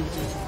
executed.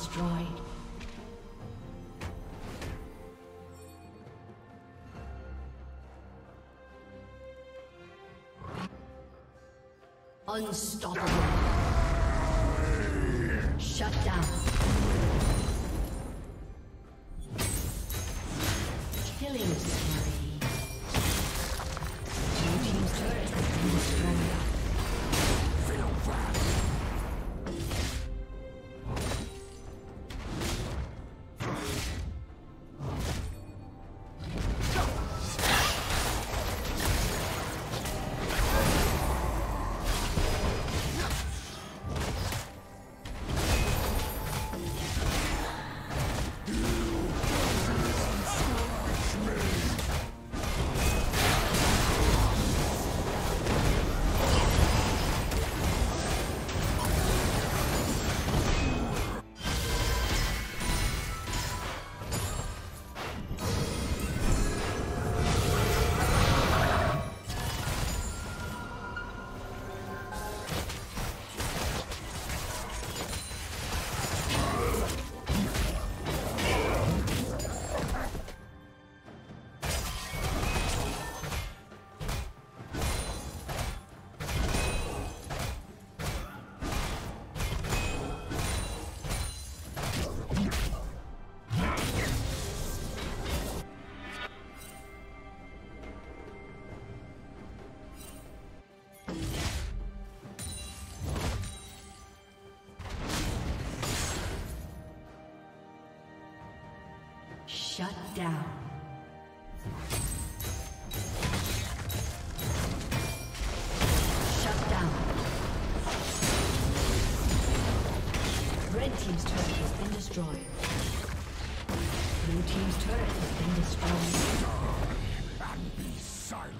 Destroyed. Unstoppable. Shut down. Shut down. Shut down. Red Team's turret has been destroyed. Blue Team's turret has been destroyed. And be silent.